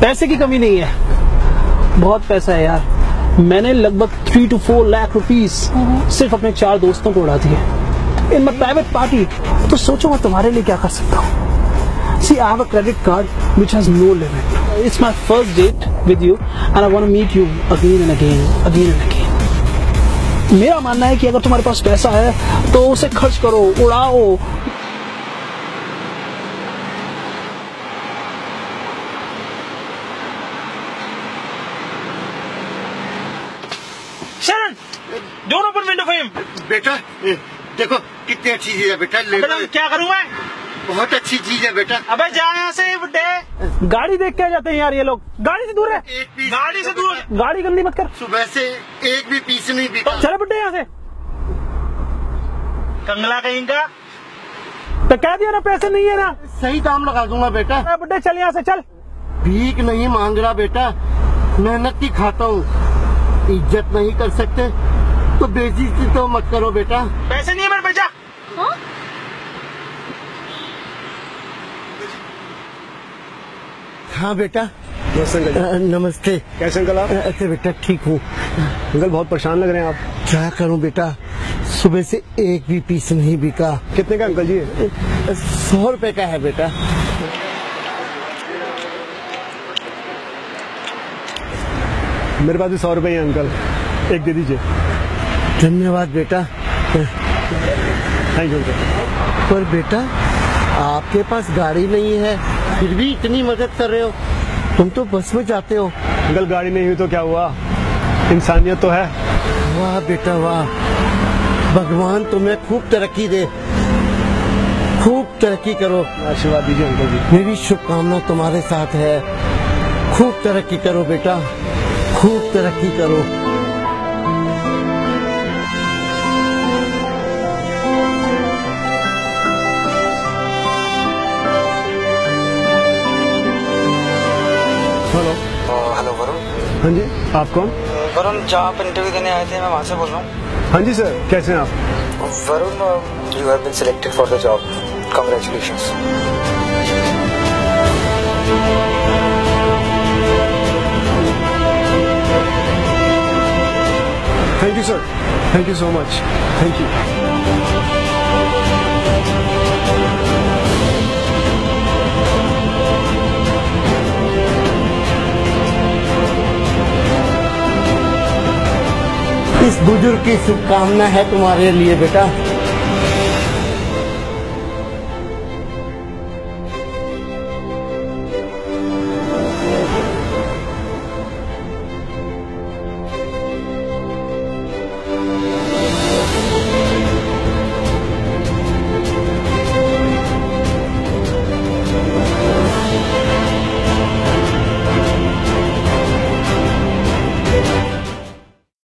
पैसे की कमी नहीं है। बहुत पैसा है यार। मैंने लगभग three two four lakh rupees सिर्फ़ अपने चार दोस्तों को उड़ा दिए। इन माई प्राइवेट पार्टी तो सोचो मैं तुम्हारे लिए क्या कर सकता हूँ? I have a credit card which has no limit. It's my first date with you and I want to meet you again and again, again and again. मेरा मानना है कि अगर तुम्हारे पास पैसा है तो उसे खर्च करो उड़ाओ। बेटा देखो कितनी अच्छी चीज़ है बेटा ले क्या करूँ मैं? बहुत अच्छी चीज़ है बेटा। अबे जा यहाँ से बुड्ढे गाड़ी देख के जाते हैं यार ये लोग। गाड़ी से दूर है। एक पीस गाड़ी से दूर। गाड़ी गंदी मत कर। सुबह से एक भी पीस नहीं बिका चले बुड्ढे यहाँ से। कंगला कहीं का? तो कह दिया ना पैसे नहीं है ना। सही दाम लगा दूँगा बेटा। अरे बुड्ढे चल यहाँ से चल। भीख नहीं मांग रहा बेटा। मेहनत की खाता हूँ। इज़्ज़त नहीं कर सकते। तो बेइज्जती तो मत करो बेटा। पैसे नहीं है मेरे पैसा हाँ? बेटा। नमस्ते अंकल नमस्ते। कैसे अंकल आप? अच्छा बेटा ठीक हूँ। अंकल बहुत परेशान लग रहे हैं आप। क्या करूँ बेटा? सुबह से एक भी पीस नहीं बिका। कितने का अंकल जी? सौ रुपए का है बेटा। मेरे पास भी सौ रुपए ही है अंकल। एक दे दीजिए। धन्यवाद बेटा। थैंक यू पर बेटा आपके पास गाड़ी नहीं है फिर भी इतनी मदद कर रहे हो। तुम तो बस में जाते हो। अंकल गाड़ी नहीं हुई तो क्या हुआ? इंसानियत तो है। वाह बेटा वाह। भगवान तुम्हें खूब तरक्की दे। खूब तरक्की करो। आशीर्वाद दीजिए अंकल जी। मेरी शुभकामना तुम्हारे साथ है। खूब तरक्की करो बेटा। खूब तरक्की करो। हाँ जी आप कौन? वरुण जहाँ आप इंटरव्यू देने आए थे मैं वहाँ से बोल रहा हूँ। हाँ जी सर कैसे हैं आप? Varun you have been selected for the job congratulations thank you sir thank you so much thank you इस बुज़ुर्ग की शुभकामना है तुम्हारे लिए बेटा।